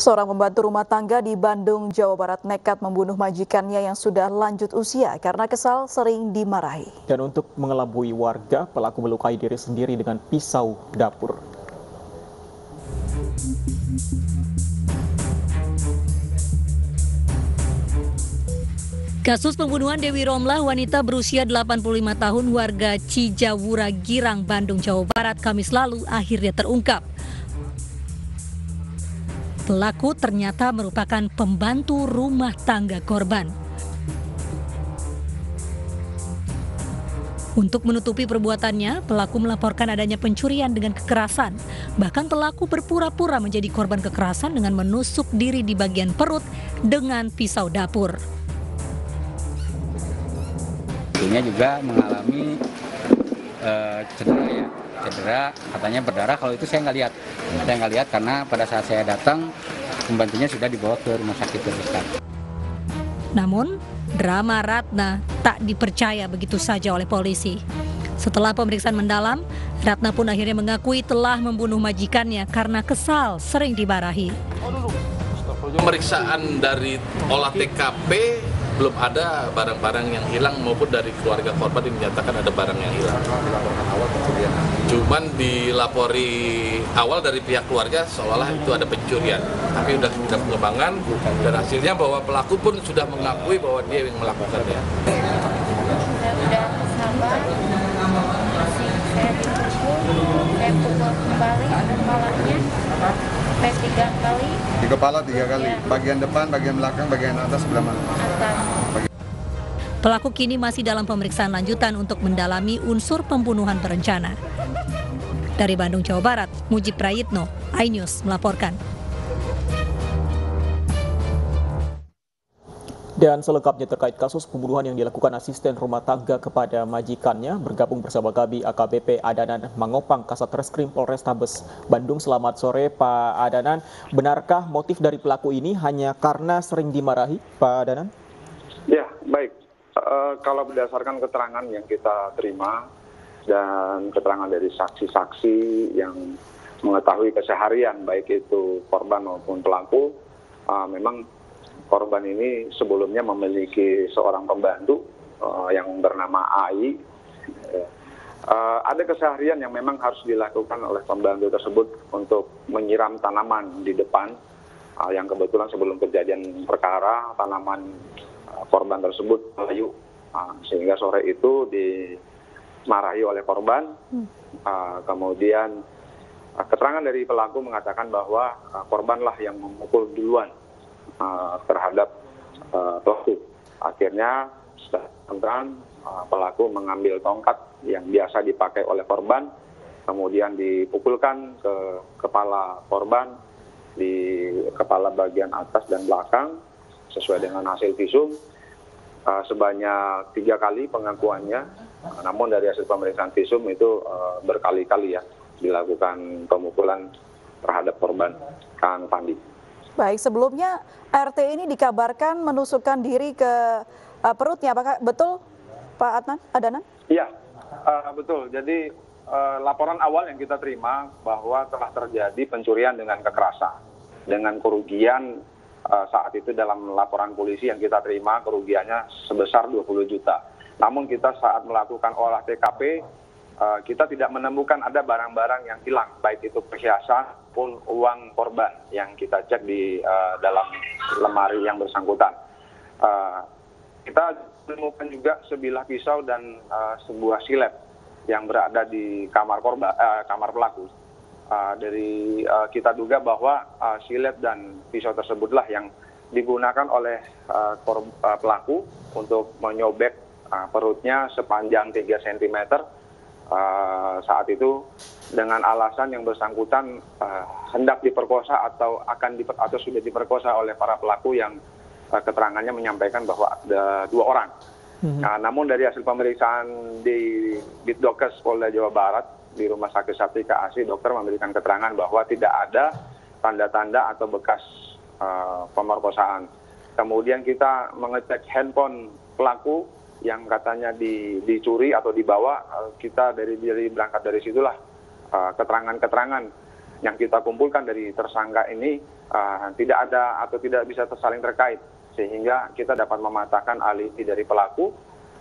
Seorang pembantu rumah tangga di Bandung, Jawa Barat nekat membunuh majikannya yang sudah lanjut usia karena kesal sering dimarahi. Dan untuk mengelabui warga, pelaku melukai diri sendiri dengan pisau dapur. Kasus pembunuhan Dewi Romlah, wanita berusia 85 tahun warga Cijawura Girang, Bandung, Jawa Barat, Kamis lalu akhirnya terungkap. Pelaku ternyata merupakan pembantu rumah tangga korban. Untuk menutupi perbuatannya, pelaku melaporkan adanya pencurian dengan kekerasan. Bahkan pelaku berpura-pura menjadi korban kekerasan dengan menusuk diri di bagian perut dengan pisau dapur. Ibunya juga mengalami uh, cedera ya, cedera katanya berdarah. Kalau itu saya nggak lihat, saya nggak lihat karena pada saat saya datang pembantunya sudah dibawa ke rumah sakit terdekat. Namun, drama Ratna tak dipercaya begitu saja oleh polisi. Setelah pemeriksaan mendalam, Ratna pun akhirnya mengakui telah membunuh majikannya karena kesal sering dimarahi. Pemeriksaan dari olah TKP belum ada barang-barang yang hilang maupun dari keluarga korban dinyatakan ada barang yang hilang. Cuman dilapori awal dari pihak keluarga seolah itu ada pencurian. Tapi sudah kita pengembangan dan hasilnya bahwa pelaku pun sudah mengakui bahwa dia yang melakukannya. Sudah sabar, saya saya pukul kembali kepalanya, sampai tiga kali. Di kepala tiga kali, ya. bagian depan, bagian belakang, bagian atas, sebelah mana? Atas. Pelaku kini masih dalam pemeriksaan lanjutan untuk mendalami unsur pembunuhan berencana. Dari Bandung, Jawa Barat, Mujib Prayitno, iNews melaporkan. Dan selengkapnya terkait kasus pembunuhan yang dilakukan asisten rumah tangga kepada majikannya, bergabung bersama kami AKBP Adanan Mangopang, Kasat Reskrim Polrestabes Bandung. Selamat sore Pak Adanan. Benarkah motif dari pelaku ini hanya karena sering dimarahi, Pak Adanan? Ya, baik. Uh, kalau berdasarkan keterangan yang kita terima dan keterangan dari saksi-saksi yang mengetahui keseharian, baik itu korban maupun pelaku, uh, memang korban ini sebelumnya memiliki seorang pembantu uh, yang bernama AI. Uh, ada keseharian yang memang harus dilakukan oleh pembantu tersebut untuk menyiram tanaman di depan, uh, yang kebetulan sebelum kejadian perkara tanaman uh, korban tersebut layu, uh, sehingga sore itu dimarahi oleh korban. Uh, kemudian uh, keterangan dari pelaku mengatakan bahwa uh, korbanlah yang memukul duluan uh, terhadap pelaku. Akhirnya setelah uh, pelaku mengambil tongkat yang biasa dipakai oleh korban, kemudian dipukulkan ke kepala korban di kepala bagian atas dan belakang sesuai dengan hasil visum sebanyak tiga kali pengakuannya. Namun dari hasil pemeriksaan visum itu berkali-kali ya dilakukan pemukulan terhadap korban Kang Pandi. Baik, sebelumnya RT ini dikabarkan menusukkan diri ke uh, perutnya. Apakah betul, Pak Adnan? Adanan? Iya, uh, betul. Jadi uh, laporan awal yang kita terima bahwa telah terjadi pencurian dengan kekerasan, dengan kerugian uh, saat itu dalam laporan polisi yang kita terima kerugiannya sebesar 20 juta. Namun kita saat melakukan olah TKP kita tidak menemukan ada barang-barang yang hilang, baik itu perhiasan maupun uang korban yang kita cek di uh, dalam lemari yang bersangkutan. Uh, kita menemukan juga sebilah pisau dan sebuah silet yang berada di kamar korban, kamar pelaku. Dari kita duga bahwa silet dan pisau tersebutlah yang digunakan oleh uh, pelaku untuk menyobek perutnya sepanjang 3 cm uh, saat itu dengan alasan yang bersangkutan uh, hendak diperkosa atau akan diper, atau sudah diperkosa oleh para pelaku yang uh, keterangannya menyampaikan bahwa ada dua orang. Mm-hmm. Nah, namun dari hasil pemeriksaan di Bitdokes Polda Jawa Barat di Rumah Sakit Sartika Asi, dokter memberikan keterangan bahwa tidak ada tanda-tanda atau bekas uh, pemerkosaan. Kemudian kita mengecek handphone pelaku yang katanya di, dicuri atau dibawa, kita dari dari berangkat dari situlah keterangan-keterangan yang kita kumpulkan dari tersangka ini uh, tidak ada atau tidak bisa tersaling terkait sehingga kita dapat mematahkan alibi dari pelaku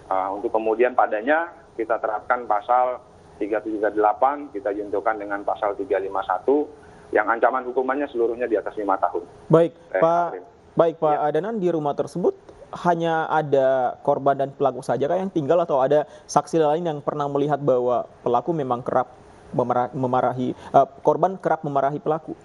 uh, untuk kemudian padanya kita terapkan pasal 338 kita juntukan dengan pasal 351 yang ancaman hukumannya seluruhnya di atas lima tahun. Baik, Eh, Pak. Baik, Pak Ya. Adanan di rumah tersebut hanya ada korban dan pelaku saja kah yang tinggal atau ada saksi lain yang pernah melihat bahwa pelaku memang kerap memara- memarahi eh, korban kerap memarahi pelaku?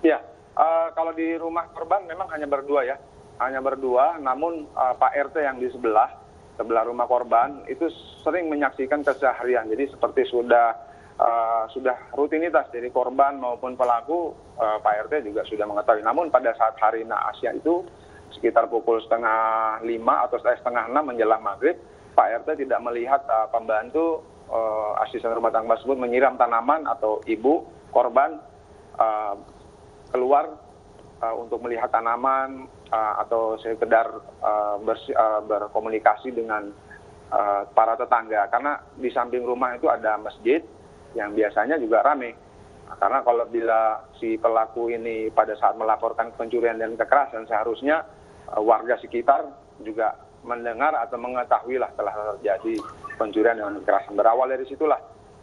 Ya, eh, kalau di rumah korban memang hanya berdua ya, hanya berdua. Namun eh, Pak RT yang di sebelah, sebelah rumah korban itu sering menyaksikan keseharian. Jadi seperti sudah eh, sudah rutinitas dari korban maupun pelaku, eh, Pak RT juga sudah mengetahui. Namun pada saat hari naasnya itu sekitar pukul setengah lima atau setengah enam menjelang maghrib, Pak RT tidak melihat eh, pembantu eh, asisten rumah tangga tersebut menyiram tanaman atau ibu korban eh, keluar uh, untuk melihat tanaman uh, atau sekedar uh, bersi- uh, berkomunikasi dengan uh, para tetangga. Karena di samping rumah itu ada masjid yang biasanya juga ramai karena kalau bila si pelaku ini pada saat melaporkan pencurian dan kekerasan seharusnya uh, warga sekitar juga mendengar atau mengetahui lah telah terjadi pencurian dan kekerasan berawal dari situlah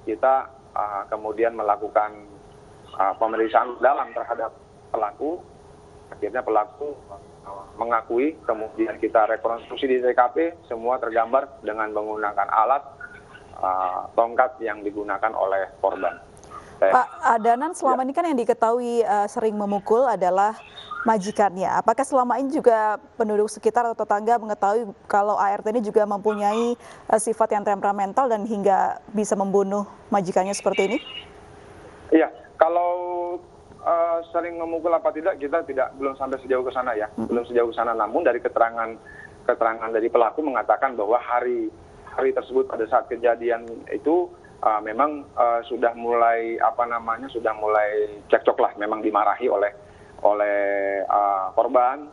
kita uh, kemudian melakukan uh, pemeriksaan dalam terhadap pelaku. Akhirnya pelaku mengakui, kemudian kita rekonstruksi di TKP, semua tergambar dengan menggunakan alat uh, tongkat yang digunakan oleh korban. Pak Adanan selama ini kan yang diketahui eh, sering memukul adalah majikannya. Apakah selama ini juga penduduk sekitar atau tetangga mengetahui kalau ART ini juga mempunyai eh, sifat yang temperamental dan hingga bisa membunuh majikannya seperti ini? Iya, kalau uh, sering memukul apa tidak kita tidak belum sampai sejauh ke sana ya, belum sejauh ke sana. Namun dari keterangan keterangan dari pelaku mengatakan bahwa hari hari tersebut pada saat kejadian itu uh, memang uh, sudah mulai apa namanya sudah mulai cekcok lah, memang dimarahi oleh oleh uh, korban,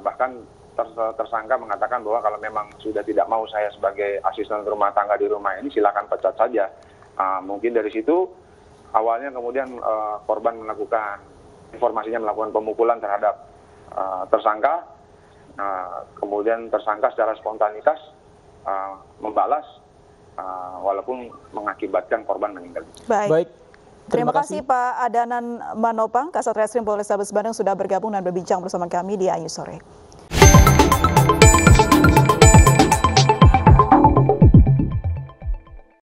bahkan ter- tersangka mengatakan bahwa kalau memang sudah tidak mau saya sebagai asisten rumah tangga di rumah ini silakan pecat saja. Mungkin dari situ awalnya kemudian korban melakukan informasinya melakukan pemukulan terhadap tersangka, kemudian tersangka secara spontanitas membalas uh, walaupun mengakibatkan korban meninggal. Baik. Baik. Terima kasih Pak Adanan Manopang, Kasat Reskrim Polrestabes Bandung sudah bergabung dan berbincang bersama kami di Ayu Sore.